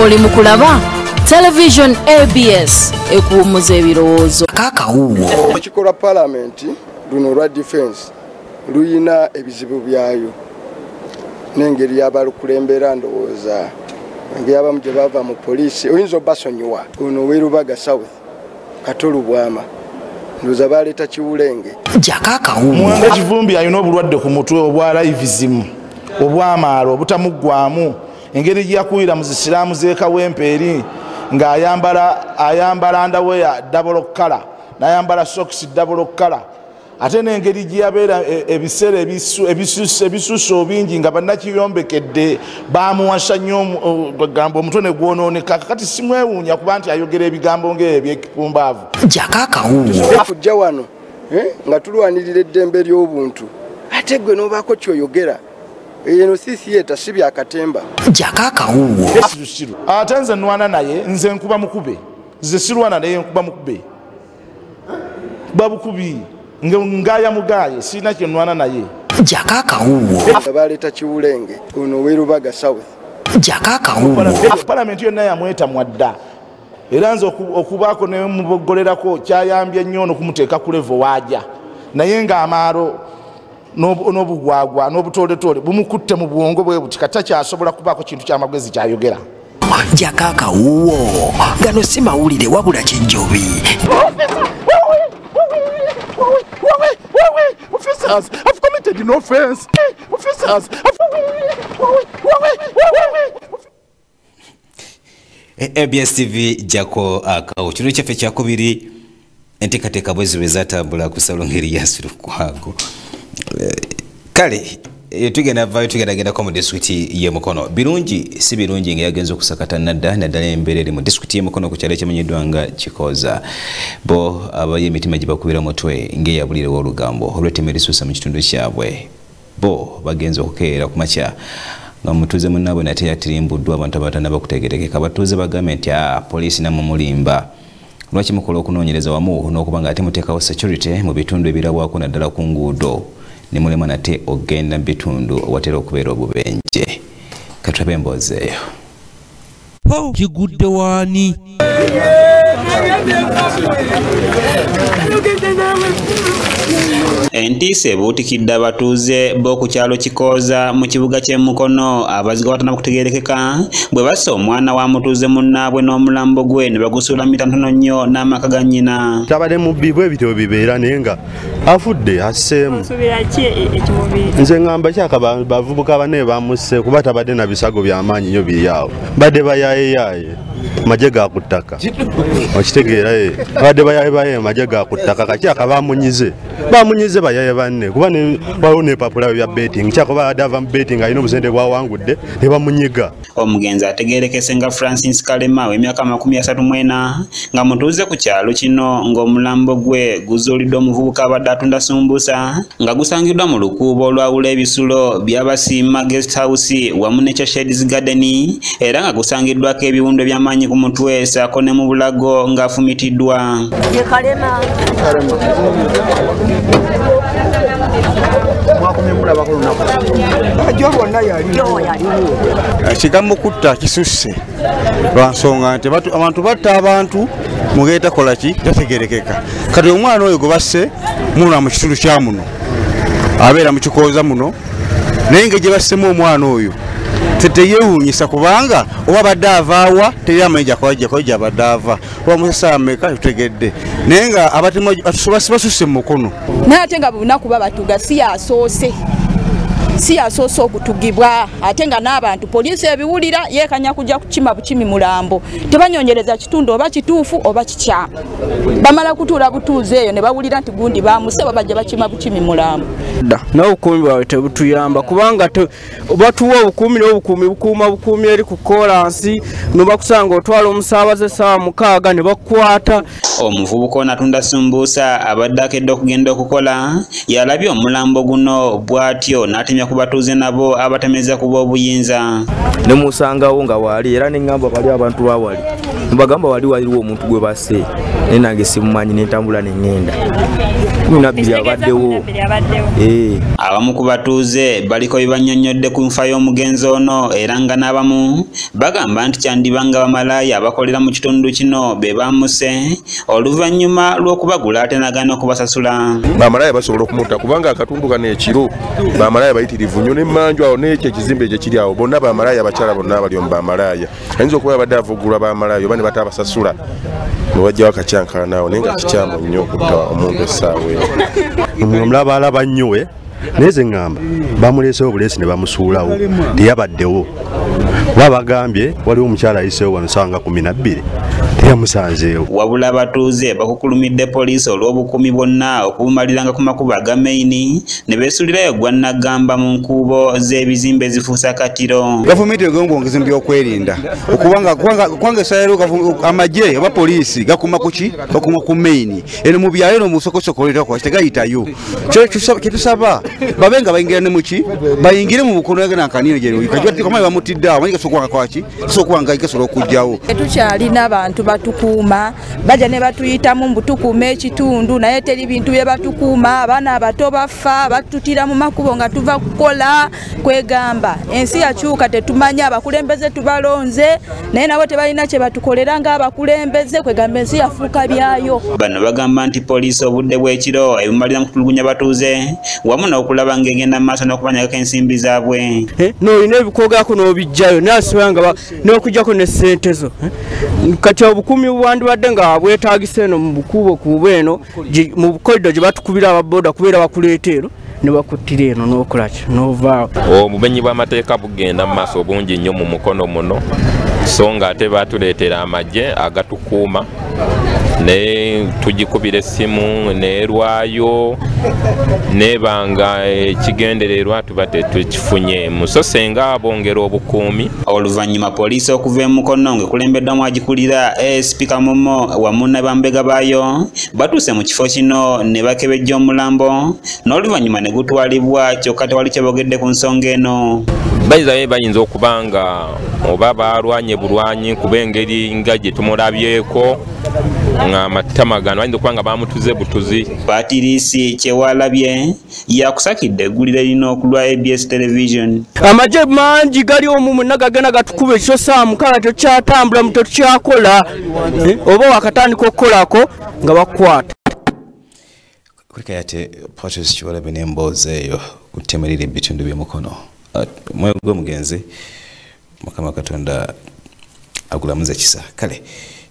oli mu kulaba television abs ekuwummuza ebirowoozo. Kakawuwo ekikolwa palamenti luno olwa defense luyina ebizibu byayo. N'engeri yabalukulembera ndowooza. Engeri abamu gye bava mu poliisi oyinza obasonyiwa. Ono werubaga south katolu bwama. Ndowooza baleeta kiwulenge. Jakakawuwo muwanga kivumbi alina obulwadde ku mutwe obwa laivizimu obwamaalo obutamuggwamu engeri gyeyakuyira mu zisiraamu z'ekawempe eri ng'ayambala ayambala ndaweya double kala n'ayambala sokisi double kala ate n'engeri gyeyabeera ebiseera ebisu- ebisusu ebisuso bingi nga bannakiyombekedde bamuwasa nnyo gamba omutwe ne gwonooneka kakati simwewuunya kuba nti ayogera ebigambo ngaebyo ebyekipumbaavu jakakawuwo afujja wano eh, nga tulwanirira eddembe ly'obuntu. Ate gwe n'obaako kyoyogera eno sisiyeta si byakatemba jakakawuwo sirusiru ate nze nwana naye nze nkuba mukube. Nze sirwana naye nkuba mukube. Kuba bukubi. Ngaya mugaye sirina kyenwana naye. Jakakawuwo nga baleeta kiwulenge ono werubaga south. Jakakawuwo palamenti yonna yamweta mwadda. Era nze oku- okubaako nemubogolerako kyayambye nnyo nokumuteeka ku levo waaja naye ng'amaalo n'obu- n'obugwagwa n'obutooletoole bumukutte mu bwongo bwe buti kati takyasobola kubaako kintu kyamagezi kyayogera. Jakakawuwo gano si mawulire wabula kijjobi. Officers, I've committed no offense. Officers, abs tv jako akawo kino kyaffe kyakubiri enteekateeka bwezi bwe zatambula ku salongeri yasirukwago kale eh, tugenda vayo tugendagendako mu disitulikiti yemukono birungi si birungi nga yagenza okusakata nadda naddala embeera eri mu disitulikiti yemukono ku kyalo ekyamanyiddwa nga kikoza. Bo abayo emitima gye bakubira mutwe ngaeyabulirewo olugambo olw'ettema erisuusa mu kitundu kyabwe. Bo bagenza okukeera ku makya nga mutuuze munnaabwe nate yatirimbuddwa abantu abatanaba kutegerekeka batuuze bagambye nti a poliisi namwe mulimba. Lwaki mukola okunoonyereza wamu n'okuba nga ate muteekawo security mu bitundu ebirabwako naddala ku nguudo ne mulema nate okgenda mu bitundu owatera okubeera obubenje. Katulabe emboozi eyo kigudde waani? Entiisa ebuutikidde abatuuze b'oku kyalo kikooza mu kibuga ky'emukono abaziga batana kutegeerekeka bwe bassa omwana wa mutuuze munnaabwe n'omulambo gwe ne bagusuula mita ntono nnyo n'amaka ga nnyina. Tabadde mubbi bwe bityo bibeera naye nga afudde asseemu nze ŋŋamba kyaka ba- bavubuka bane bamusse kuba tabadde na bisago byamaanyi nnyo biri awo badde bayayeyaaye maje ga ku ttaka okitegeera ye badde bayayebaye maje ga ku ttaka kakyaka bamunyize. Bamunyize bayaye banne. Kuba ne- waliwo nepapula bya beting kyaka badde ava mu beting alina obuzende bwawangudde ne bamunyiga. Omugenzi ategeerekese nga francis kalema w'emyaka makumi asatu mwena nga mutuuze ku kyalo kino ng'omulambo gwe guzuuliddwa omuvubuka abadde atunda sumbusa nga gusangiddwa mu lukuubo olwawula ebisulo by'abasiima guest house wamu nekya shades garden era nga gusangiddwako ebiwundu eby'amaanyi ku mutwe saako ne mu bulago ng'afumitiddwa ekigambo kutta kisusse. Lwansonga nti batu- abantu batta abantu mugeeta kolaki tategerekeka kati omwana oyo gwe basse muna mu kitundu kya muno. Abeera mu kikooza muno. Naye nga gye bassemu omwana oyo teteyewuunyisa kubanga oba badde avaawa teri amanyi gyakwajjako gyabadde ava. Oba musasa ameka tutegedde. Naye nga abatemu basusse mu mukono. Naye ate nga bunaku babatuga si yasoose si yasoose okutugibwa ate nga n'abantu poliisi ebiwulira yeekanya kujja kukima bukimi mulambo. Tebanyonyereza kitundu oba kituufu oba kikyamu bamala kutuula butuuzi eyo ne bawulira nti gundi bamuse babajja bakima bukimi mulambo. Dda n'obukuumi bwabwe tebutuyamba kubanga batuwa obukuumi n'obukuumi bukuuma bukuumi eri ku kolansi nobakusanga otwala omusaabaze essaawa mukaaga ne bakukwata omuvubuka ono atunda sumbuusa abadde akedde okugenda okukola yalabye omulambo guno bw'atyo n'atemya ku batuuze nabo abatemeza kuba obuyinza. Nemusangawo nga wali era neŋŋamba bali abantu bawali mbagamba wali waliwo omuntu gwe basse naye nange simumanyi nentambula neŋŋenda kumi nabbiri abaddewo. Eh. abamu ku batuuze baliko bye bannyonnyodde ku nfa y'omugenzi ono era nga n'abamu bagamba nti kyandiba nga bamalaaya abakolera mu kitundu kino be bamuse oluvannyuma lw'okubagula ate nagana okubasasula. Bamalaaya basobola okumutta kubanga akatundu kano ekiro. Bamalaaya bayitirivu nnyo nemmanju awo nekyo ekizimbe ekyo kiri awo. Bonna bamalaaya abakyala bonna abali omu bamalaaya. Ayinza okuba abadde avugulwa bamalaaya oba ne bate newajjawo akacyankalanawo naye nga kikyamu nnyo okutta omuntu essaawa eyo. Omulaba alaba nnyo we naye ze ŋŋamba bamuleesewo obuleesi ne bamusuulawo teyabaddewo oba bagambye waliwo omukyala ayiseewo wano saawa nga kumi nabbiri teyamusanzeewo. Wabula abatuuze bakukulumidde poliisi olw'obukuumi bwonna okubumaliranga ku makubo aga maini ne beesulirayo gwa nagamba mu nkuubo z'ebizimbe ezifuusa katiro. Gavumenti egomba bwongezi mu byokwerinda kubanga- essayiro amagye oba poliisi gakuma kuki gakuma ku maini. Eno mu byalo eno musokosokolerako tegayitayo. Kyetusaba babe nga bayingira ne muki bayingire mu bukono nakanino gyekamaye bamutidde awo manyi gasobola kwaki? Gasobola kubanga gasobola okugjawo tetukyalina bantu batukuuma bajja ne batuyitamu mbu tukuuma ekitundu naye teri bintu bye batukuuma abaana abato bafa batutira mu makubo nga tuva kukola kwegamba. Ensi yakyuka tetumanya abakulembeze tubalonze naye nabo tebalina kye batukolera ng'abakulembeze kwegamba ensi yafuuka byayo. Bano bagamba nti poliisi obudde bw'ekiro ebumalira mu kutulugunya batuuze wamu n'okulaba ng'egenda mu maaso n'okubanyagako ensimbi zaabwe. Eh, n'olina ebikoogako n'obijjayo nasobola nga ba- n'okujjako ne ssente zo. Kati obukuumi bwandibadde nga bwetagisa eno mu bukubo kuba eno mu kolido gye batukubira ababoda kubeera bakuleeta eno ne bakuttira eno n'okolaki n'ovaawo. Obumenyi bw'amateeka bugenda mu maaso bungi nnyo mu mukono muno so nga ate batuleetera amagye agatukuuma ne tugikubira essimu neerwayo nebanga ekigendererwa tuba tetukifunyeemu so senga bongera obukuumi. Oluvannyuma poliisi okuva emukono ng'ekulembeddwamu agikulira asp kamomo wamu ne bambega baayo batuuse mu kifo kino ne bakebejja omulambo n'oluvannyuma ne gutwalibwa kyokka tewali kye boogedde ku nsonga eno. Bayinza bayinza okuba nga oba balwanye bulwanyi kuba engeri nga gye tumulabyeko nga amatama gano bayinza okuba nga bamutuze butuzi. Patirisi kyewalabye yakusakidde egguliro erina okulwa abs television. Amagye mangi gali omu mwenna gagenda gatukuba ekyo saa mukaaga tetukyatambula mu tetukyakola Eh, oba wakatandika okukolako nga bakukwata kuleka yate patrice kiwalabe n'emboozi eyo kutemerera ebitundu by'omukono Ah, omwoyo gw'omugenzi mukama katonda agulamuza kisa kale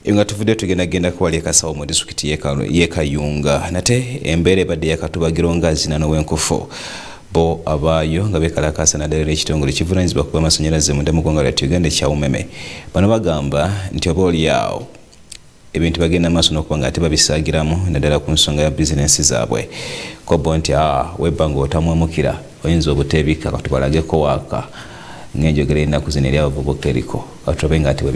ebyo nga tuvudde tugenda genda kuwali ekasawo mu disitulikiti y'Eka- y'ekayunga nate embeera ebadde yakatubagira nga zina n'owenkufu bo abaayo nga bekalakasa naddala era ekitongole kivunanyizibwa kuba amasanyalaze munda mu ggwanga lyattu uganda ekyawumeme bano bagamba nti oba oliawo ebintu bagenda maaso n'okuba nga ate babisaagiramu naddala ku nsonga ya bizinensi zaabwe. Kobo nti aa webba nga otamwemukira oyinza obuteebika katubalageko waaka ŋŋenjogera erina kuzinelea abavubuka eriko katube nga tebwe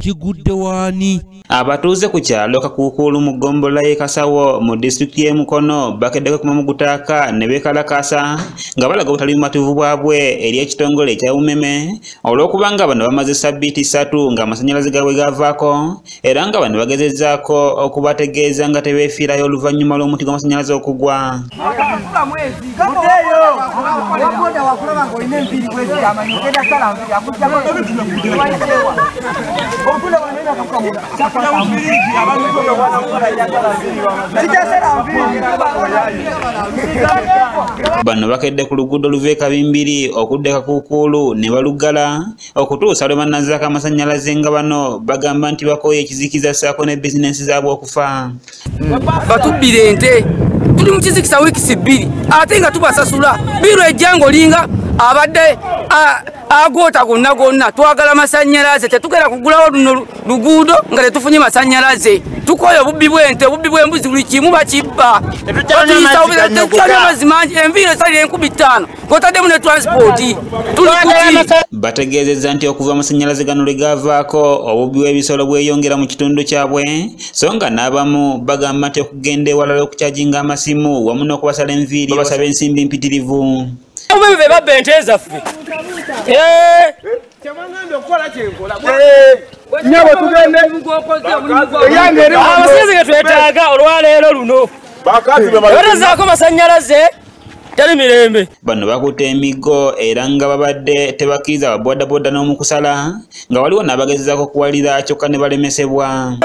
kigudde waani? Abatuuze ku kyalo kakuukulu mu ggombolola y'e kasawo mu disitulikiti y'e mukono bakeddeko kuma mu gutaaka ne beekalakaasa nga balaga obutali bumativu bwabwe eri ekitongole ekya umeme olw'okuba nga bano bamaze sabbiiti ssatu ng'amasannyalaze gaabwe gavaako era nga bano bagezezzaako okubategeeza nga tebeefiirayo oluvannyuma lw'omuti gw'amasannyalaze okugwa bano bakedde ku luguudo luva e kabimbiri okudda e kakuukulu ne balugala okutuusa lwe bannazaako amasannyalaze nga bano bagamba nti bakooye ekizikiza ssaako ne bizinensi zaabwe okufa. Batubbira ente. Tuli mu kizikisa wiikisi bbiri ate nga tubasasula. Biru ejja ngaolinga abadde a- agoota gonna gonna. Twagala masanyalaze tetugenda kugulawo luno lu- luguudo nga tetufunye masanyalaze tukoye obubbi bw'ente obubbi bw'embuzi buli kimu bakibba. Tetukyalya amazzi mangi enviiri esalira enkubi ttaano. Ng'otaddemu ne transipooti tuli kuti bategeezezza nti okuva amasannyalaze gano lwe gaavaako obubbi bw'ebisolo bweyongera mu kitundu kyabwe so nga n'abamu bagamba nti okugenda ewalala okukyajinga amasimu wamu n'okubasala enviiri babasaba ensimbi mpitirivu obubebe be babba ente zaffe. Nyabo tugende abasigazi getwetaaga olwaleero luno. Batezaako masanyalaze tali mirembe. Bano bakutte emiggo era nga babadde tebakkiriza babodaboda n'omukusala nga waliwo n'abagezezaako okuwalira kyokka ne balemesebwa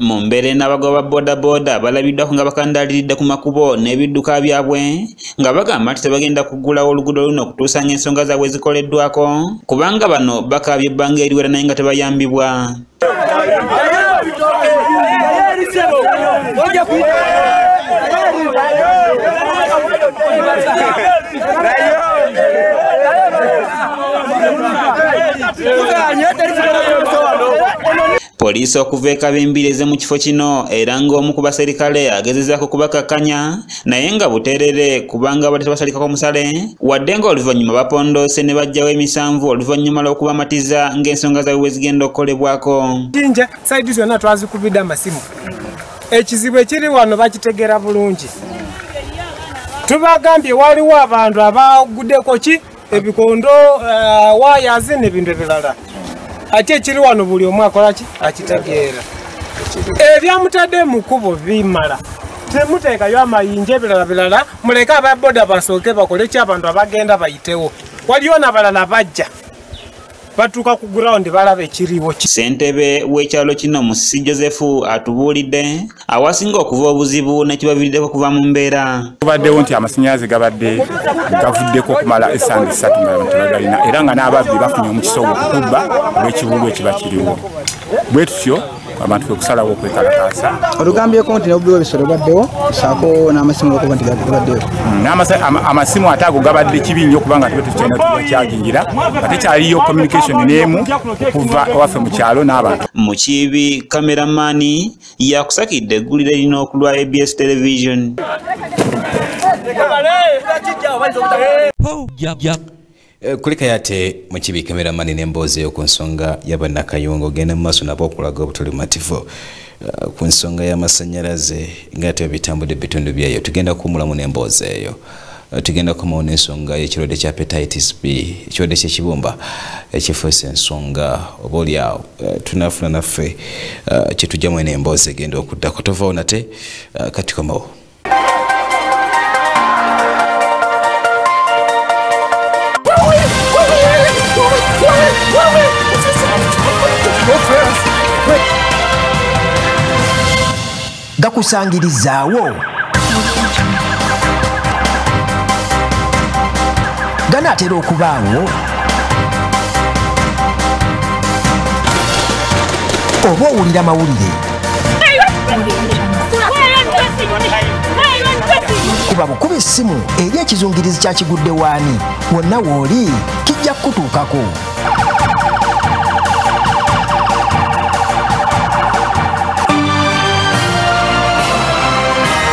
mu mbeera n'abagoba bodaboda balabiddwako nga bakandaliridde ku makubo n'ebidduka byabwe nga bagamba nti tebagenda kuggulawo oluguudo luno okutuusa ng'ensonga zaabwe zikoleddwako kubanga bano bakaabye ebbanga eriwera naye nga tebayambibwa poliisi okuva ekabimbireze mu kifo kino era ng'omu ku baserikale agezezaako kubakakkanya naye nga buteerere kubanga badde tebasalikako musale wadde nga oluvannyuma bapondoose ne bajjawo emisanvu oluvannyuma lw'okubamatiza ng'ensonga zaabwe bwe zigenda okukolebwako. Jinja saidi zonna twazikubidde amasimu. Ekizibu ekiri wano bakitegeera bulungi. Tubagambye waliwo abantu abaguddeko ki? Ebikondo uh, wayazi nebintu ebirala ate ekiri wano buli omu akolaki akitegeera. Ebyamutadde mu kkubo bimala. Temuteekayo amayinja ebirala birala muleke ababoda basooke bakole ki? Abantu abagenda bayitewo. Waliyo nabalala bajja batuuka ku gurawundi balaba ekiriwo ssentebe w'ekyalo kino musisi josefu atubuulidde awasinga okuva obuzibu nekibaviiriddeko okuva mu mbeera. Tubaddewo nti amasanyalaze gabadde gavuddeko okumala essande ssatu nga abantu tebagalina era nga n'ababbi bafunye omukisa ogw'okutubba olw'ekibulu ekiba kiriwo. Bwe tutyo abantu kwe kusalawo okwekalakaasa olugambyeko nti nobudde w'ebisolo baddewo saako n'amasimu okuba nti gabaddewo amasimu ate ago gabadde kibi nnyo kubanga tube tukyalina tukyajingira nga tekyaliyo communication n'emu okuva ewaffe mu kyalo n'abantu mu kiibi kameramaani yakusakidde eggulire lino ku lwa abs television Eh, kuleka yate mukibi kameramani n'emboozi eyo ku nsonga y'abannakayunga ogenda mu maaso nabo okulaga obutulimativu uh, ku nsonga y'amasanyalaze ngaate bitambudde ebitundu byayo tugenda kuwumulamu n'emboozi eyo tugenda kukomawo n'ensonga y'ekirwadde kya hepatitis b ekirwadde kyekibumba ensonga nsonga oboli uh, tunafuna naffe uh, kyetujjamu n'emboozi egenda okuddako tovaawo nate uh, gakusangirizaawo ganaatera okubaawo. Oba owulira mawulire. Kuba bukuba essimu eri ekizungirizi kyakigudde waani wonna w'oli kijja kukutuukako